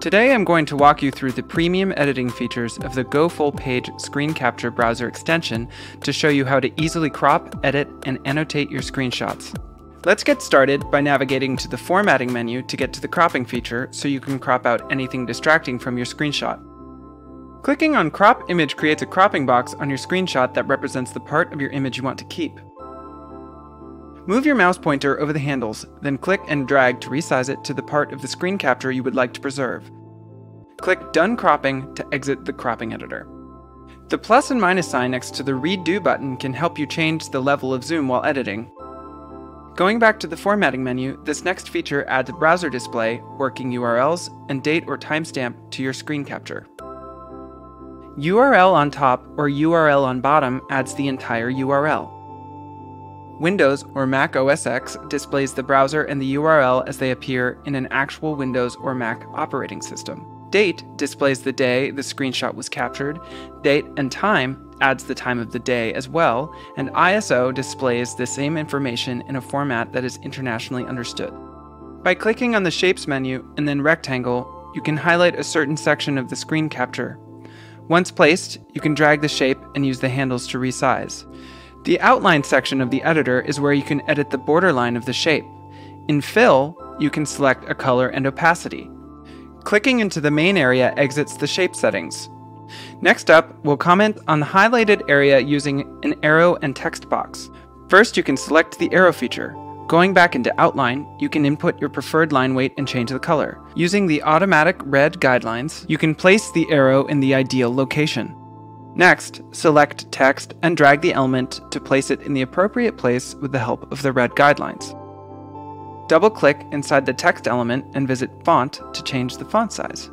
Today I'm going to walk you through the premium editing features of the GoFullPage Screen Capture browser extension to show you how to easily crop, edit, and annotate your screenshots. Let's get started by navigating to the Formatting menu to get to the cropping feature so you can crop out anything distracting from your screenshot. Clicking on Crop Image creates a cropping box on your screenshot that represents the part of your image you want to keep. Move your mouse pointer over the handles, then click and drag to resize it to the part of the screen capture you would like to preserve. Click Done Cropping to exit the cropping editor. The plus and minus sign next to the Redo button can help you change the level of zoom while editing. Going back to the formatting menu, this next feature adds a browser display, working URLs, and date or timestamp to your screen capture. URL on top or URL on bottom adds the entire URL. Windows or Mac OS X displays the browser and the URL as they appear in an actual Windows or Mac operating system. Date displays the day the screenshot was captured. Date and time adds the time of the day as well, and ISO displays the same information in a format that is internationally understood. By clicking on the Shapes menu and then Rectangle, you can highlight a certain section of the screen capture. Once placed, you can drag the shape and use the handles to resize. The outline section of the editor is where you can edit the borderline of the shape. In Fill, you can select a color and opacity. Clicking into the main area exits the shape settings. Next up, we'll comment on the highlighted area using an arrow and text box. First, you can select the arrow feature. Going back into Outline, you can input your preferred line weight and change the color. Using the automatic red guidelines, you can place the arrow in the ideal location. Next, select text and drag the element to place it in the appropriate place with the help of the red guidelines. Double-click inside the text element and visit Font to change the font size.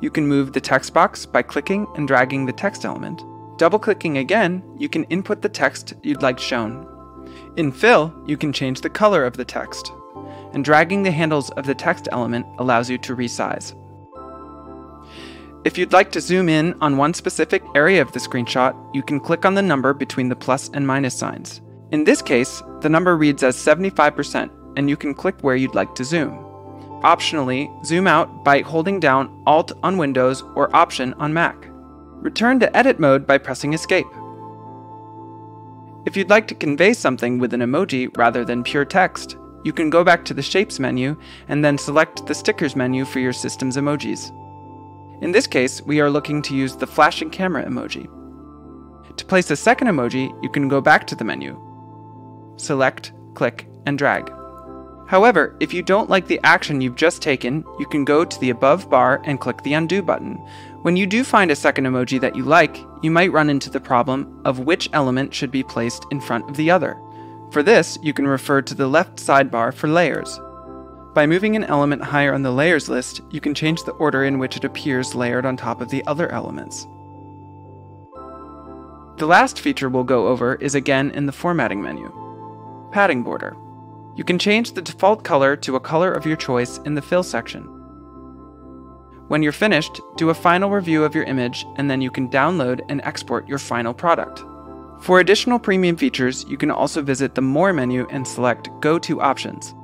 You can move the text box by clicking and dragging the text element. Double-clicking again, you can input the text you'd like shown. In Fill, you can change the color of the text. And dragging the handles of the text element allows you to resize. If you'd like to zoom in on one specific area of the screenshot, you can click on the number between the plus and minus signs. In this case, the number reads as 75%, and you can click where you'd like to zoom. Optionally, zoom out by holding down Alt on Windows or Option on Mac. Return to Edit mode by pressing Escape. If you'd like to convey something with an emoji rather than pure text, you can go back to the Shapes menu and then select the Stickers menu for your system's emojis. In this case, we are looking to use the flashing camera emoji. To place a second emoji, you can go back to the menu. Select, click, and drag. However, if you don't like the action you've just taken, you can go to the above bar and click the undo button. When you do find a second emoji that you like, you might run into the problem of which element should be placed in front of the other. For this, you can refer to the left sidebar for layers. By moving an element higher on the layers list, you can change the order in which it appears layered on top of the other elements. The last feature we'll go over is again in the formatting menu. Padding border. You can change the default color to a color of your choice in the fill section. When you're finished, do a final review of your image and then you can download and export your final product. For additional premium features, you can also visit the More menu and select Go To Options.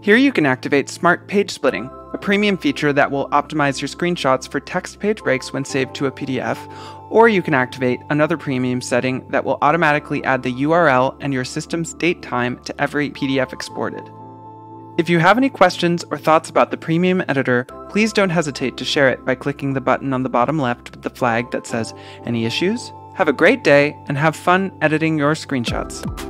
Here you can activate Smart Page Splitting, a premium feature that will optimize your screenshots for text page breaks when saved to a PDF, or you can activate another premium setting that will automatically add the URL and your system's date time to every PDF exported. If you have any questions or thoughts about the premium editor, please don't hesitate to share it by clicking the button on the bottom left with the flag that says, Any issues? Have a great day and have fun editing your screenshots.